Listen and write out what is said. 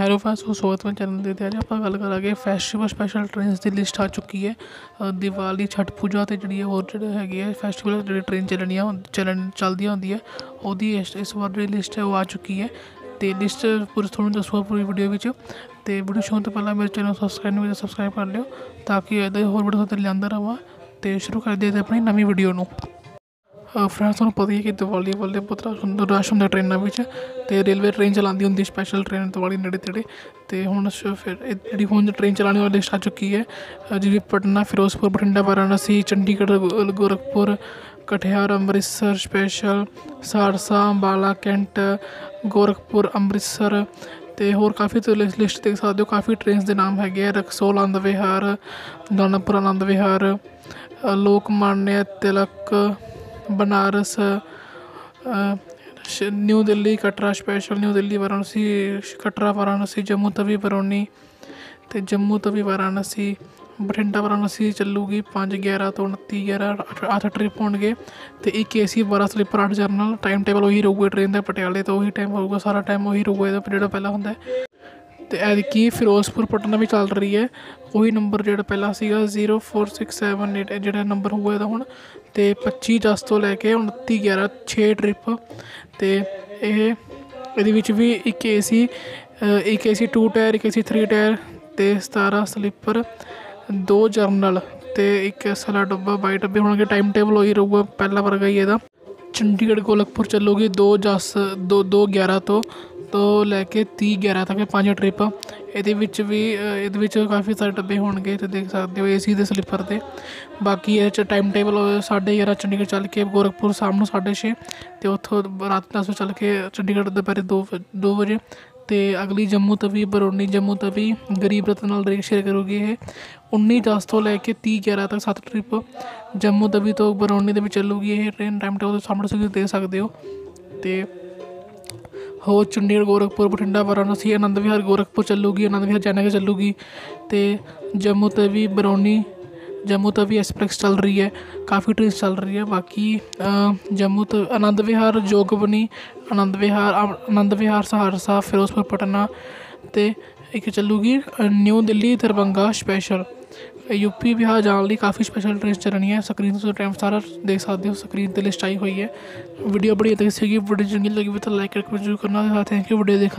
Hello friends ਸੋ ਸਵਾਗਤ ਹੈ channel ਦੇ ਤੇ ਅੱਜ ਆਪਾਂ ਗੱਲ ਕਰਾਂਗੇ ਫੈਸਟੀਵਲ ਸਪੈਸ਼ਲ ਟ੍ਰੇਨਸ ਦੀ ਲਿਸਟ ਆ ਚੁੱਕੀ ਹੈ ਦੀਵਾਲੀ, ਛਠ ਪੂਜਾ ਤੇ ਜਿਹੜੀ ਹੋਰ ਜਿਹੜੇ ਹੈਗੇ ਆ ਫੈਸਟੀਵਲ ਜਿਹੜੀ ਟ੍ਰੇਨ ਚੱਲਣੀਆਂ ਚੱਲਣ ਚੱਲਦੀਆਂ ਹੈ ਉਹਦੀ ਇਸ ਇਸ ਵਾਰ ਜਿਹੜੀ ਲਿਸਟ ਹੈ ਉਹ ਆ ਚੁੱਕੀ ਹੈ ਤੇ ਲਿਸਟ ਪੂਰੀ, ਤੁਹਾਨੂੰ ਦੱਸੂਗਾ ਪੂਰੀ ਵੀਡੀਓ ਵਿੱਚ। ਤੇ ਵੀਡੀਓ ਸ਼ੁਰੂ ਤੋਂ ਪਹਿਲਾਂ ਮੇਰੇ ਚੈਨਲ ਸਬਸਕ੍ਰਾਈਬ ਨਹੀਂ ਹੋਇਆ ਸਬਸਕ੍ਰਾਈਬ ਕਰ ਲਿਓ, ਤਾਂ ਕਿ ਇਹਦੇ ਹੋਰ ਵੀਡੀਓ ਤੇ ਲਿਆਂਦਾ ਰਹਾਂ ਤੇ ਸ਼ੁਰੂ ਕਰਦੇ ਹਾਂ ਆਪਣੀ ਨਵੀਂ ਵੀਡੀਓ ਨੂੰ। ਫਰੈਂਡਸ ਤੁਹਾਨੂੰ ਪਤਾ ਹੀ ਹੈ ਕਿ ਦੀਵਾਲੀ ਵਾਲੇ ਰਸ਼ ਹੁੰਦਾ ਰਸ਼ ਹੁੰਦਾ ਟ੍ਰੇਨਾਂ ਵਿੱਚ ਅਤੇ ਰੇਲਵੇ ਟ੍ਰੇਨ ਚਲਾਉਂਦੀ ਹੁੰਦੀ ਸਪੈਸ਼ਲ ਟ੍ਰੇਨ ਦੀਵਾਲੀ ਨੇੜੇ ਤੇੜੇ ਅਤੇ ਹੁਣ ਸ਼- ਫਿਰ ਇਹ ਜਿਹੜੀ ਹੁਣ ਟ੍ਰੇਨ ਚਲਾਉਣ ਵਾਲੀ ਲਿਸਟ ਆ ਚੁੱਕੀ ਹੈ ਜਿਵੇਂ ਪਟਨਾ ਫਿਰੋਜ਼ਪੁਰ ਬਠਿੰਡਾ ਵਾਰਾਣਸੀ ਚੰਡੀਗੜ੍ਹ ਗੋ- ਗੋਰਖਪੁਰ ਕਟਿਹਾਰ ਅੰਮ੍ਰਿਤਸਰ ਸਪੈਸ਼ਲ ਸਾਰਸਾ ਅੰਬਾਲਾ ਕੈਂਟ ਗੋਰਖਪੁਰ ਅੰਮ੍ਰਿਤਸਰ ਤੇ ਹੋਰ ਕਾਫੀ ਤੁਸੀਂ ਲਿਸਟ ਦੇਖ ਸਕਦੇ ਹੋ ਕਾਫੀ ਟ੍ਰੇਨਸ ਦੇ ਨਾਮ ਹੈਗੇ ਆ ਰਕਸੋਲ ਆਨੰਦ ਵਿਹਾਰ ਦਾਨਾਪੁਰ ਆਨੰਦ ਵਿਹਾਰ ਅ, ਲੋਕਮਾਨਿਆ ਤਿਲਕ ਬਨਾਰਸ ਅ, ਸ਼- New Delhi Katra special New Delhi Varanasi ਸ਼- ਕਟਰਾ ਵਾਰਾਣਸੀ ਜੰਮੂ ਤਵੀ ਬਰੌਨੀ ਤੇ ਜੰਮੂ ਤਵੀ ਵਾਰਾਣਸੀ ਬਠਿੰਡਾ ਵਾਰਾਣਸੀ ਚੱਲੂਗੀ 5 11 ਤੋਂ 29 11 ਅੱਠ ਟ੍ਰਿਪ ਹੋਣਗੇ ਅਤੇ ਇੱਕ A C 12 sleeper 8 general time table ਉਹੀ ਰਹੂਗਾ ਟ੍ਰੇਨ ਦਾ ਪਟਿਆਲੇ ਤੋਂ ਉਹੀ ਟਾਈਮ ਹੋਊਗਾ ਸਾਰਾ ਟਾਈਮ ਉਹੀ ਰਹੂਗਾ ਇਹਦਾ ਜਿਹੜਾ ਪਹਿਲਾਂ ਹੁੰਦਾ ਅਤੇ ਤੇ ਐਤਕੀ ਫਿਰੋਜ਼ਪੁਰ ਪਟਨਾ ਵੀ ਚੱਲ ਰਹੀ ਹੈ ਉਹੀ ਨੰਬਰ ਜਿਹੜਾ ਪਹਿਲਾਂ ਸੀਗਾ 04678 ਇਹ ਜਿਹੜਾ ਨੰਬਰ ਹੋਊਗਾ ਇਹਦਾ ਹੁਣ ਤੇ 25 ਅਗਸਤ ਤੋਂ ਲੈ ਕੇ 29 11 6 ਟ੍ਰਿਪ ਅਤੇ ਇਹ ਇਹਦੇ ਵਿੱਚ ਵੀ ਇੱਕ ਏ ਸੀ ਇੱਕ ਏ ਸੀ ਟੂ ਟਾਇਰ ਇੱਕ ਏ ਸੀ ਥਰੀ ਟਾਇਰ ਅਤੇ 17 ਸਲੀਪਰ ਦੋ ਜਰਨਲ ਅਤੇ ਇੱਕ ਸਲਾ ਡੱਬਾ, ਬਾਈ ਡੱਬੇ। ਹੋਣਗੇ ਟਾਈਮ ਟੇਬਲ ਉਹੀ ਰਹੂਗਾ, ਪਹਿਲਾ ਵਰਗਾ ਹੀ ਇਹਦਾ। ਚੰਡੀਗੜ੍ਹ ਗੋਲਖਪੁਰ ਚੱਲੂਗੀ ਦੋ ਜਸ 2 2 11 ਤੋਂ ਤੋਂ ਲੈ ਕੇ 30 11 ਤੱਕ ਪੰਜ ਟ੍ਰਿਪ ਇਹਦੇ ਵਿੱਚ ਵੀ ਇਹਦੇ ਵਿੱਚ ਕਾਫੀ ਸਾਰੇ ਡੱਬੇ ਹੋਣਗੇ ਤੇ ਦੇਖ ਸਕਦੇ ਹੋ ਏ ਸੀ ਦੇ ਸਲੀਪਰ ਤੇ। ਬਾਕੀ ਇਹ ਚ ਟਾਈਮ ਟੇਬਲ 11:30 ਚੰਡੀਗੜ੍ਹ ਚੱਲ ਕੇ ਗੋਰਖਪੁਰ ਸ਼ਾਮ ਨੂੰ 6:30 ਤੇ ਉੱਥੋਂ ਰਾਤ ਦਸ ਵਜੇ ਚੱਲ ਕੇ ਚੰਡੀਗੜ੍ਹ ਦੁਪਹਿਰੇ 2 2 ਵਜੇ ਅਤੇ ਅਗਲੀ ਜੰਮੂ ਤਵੀ ਬਰੌਨੀ ਜੰਮੂ ਤਵੀ ਗਰੀਬ ਰਥ ਨਾਲ ਰੇਕ ਸ਼ੇਅਰ ਕਰੂਗੀ ਇਹ। 19 ਦਸ ਤੋਂ ਲੈ ਕੇ 30 11 ਤੱਕ ਸੱਤ ਟ੍ਰਿਪ ਜੰਮੂ ਤਵੀ ਤੋਂ ਬਰੌਨੀ ਦੇ ਵਿੱਚ ਚੱਲੂਗੀ ਇਹ ਟ੍ਰੇਨ ਟਾਈਮ ਟੇਬਲ ਸਾਹਮਣੇ ਤੁਸੀਂ ਦੇਖ ਸਕਦੇ ਹੋ ਅਤੇ ਹੋਰ ਚੰਡੀਗੜ੍ਹ ਗੋਰਖਪੁਰ, ਬਠਿੰਡਾ, ਵਾਰਾਣਸੀ, ਆਨੰਦ ਵਿਹਾਰ, ਗੋਰਖਪੁਰ ਚੱਲੂਗੀ, ਆਨੰਦ ਵਿਹਾਰ ਜੈਨਗਰ ਚੱਲੂਗੀ ਅਤੇ ਜੰਮੂ ਤਵੀ ਬਰੌਨੀ, ਜੰਮੂ ਤਵੀ ਐਕਸਪ੍ਰੈਸ ਚੱਲ ਰਹੀ ਹੈ, ਕਾਫੀ ਟ੍ਰੇਨ ਚੱਲ ਰਹੀ ਹੈ, ਬਾਕੀ ਜੰਮੂ ਤੋਂ ਆਨੰਦ ਵਿਹਾਰ, ਜੋਗਬਨੀ, ਆਨੰਦ ਵਿਹਾਰ ਆਨੰਦ ਵਿਹਾਰ, ਸਹਾਰਸਾ, ਫਿਰੋਜ਼ਪੁਰ, ਪਟਨਾ ਅਤੇ ਇੱਕ ਚੱਲੂਗੀ New Delhi, Darbhanga special UP Bihar ਜਾਣ ਲਈ ਕਾਫੀ ਸਪੈਸ਼ਲ ਟ੍ਰੇਨ ਚੱਲਣੀਆਂ ਸਕਰੀਨ ਤੋਂ ਟਾਈਮ ਸਾਰਾ ਦੇਖ ਸਕਦੇ ਹੋ ਸਕਰੀਨ ਤੇ ਲਿਸਟ ਆਈ ਹੋਈ ਹੈ ਵੀਡੀਓ ਬੜੀ ਅੱਛੀ ਸੀਗੀ ਵੀਡੀਓ ਚੰਗੀ ਲੱਗੀ ਵੀ ਤਾਂ ਲਾਈਕ ਜ਼ਰੂਰ ਕਰਨਾ ਥੈਂਕ ਯੂ ਵੀਡੀਓ ਦੇਖਣ ਲਈ।